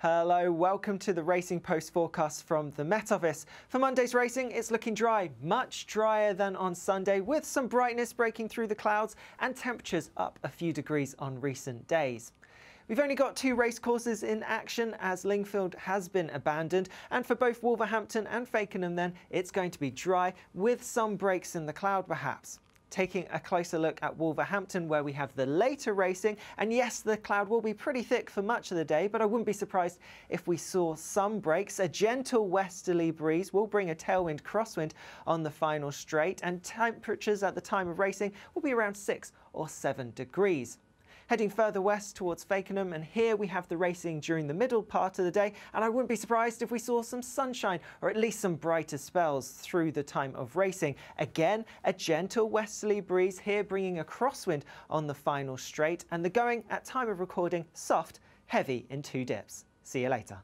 Hello, welcome to the Racing Post forecast from the Met Office. For Monday's racing, it's looking dry, much drier than on Sunday, with some brightness breaking through the clouds and temperatures up a few degrees on recent days. We've only got two racecourses in action as Lingfield has been abandoned and for both Wolverhampton and Fakenham then it's going to be dry with some breaks in the cloud perhaps taking a closer look at Wolverhampton where we have the later racing. And yes, the cloud will be pretty thick for much of the day, but I wouldn't be surprised if we saw some breaks. A gentle westerly breeze will bring a tailwind crosswind on the final straight and temperatures at the time of racing will be around 6 or 7 degrees. Heading further west towards Fakenham, and here we have the racing during the middle part of the day, and I wouldn't be surprised if we saw some sunshine or at least some brighter spells through the time of racing. Again, a gentle westerly breeze here bringing a crosswind on the final straight, and the going at time of recording soft, heavy in two dips. See you later.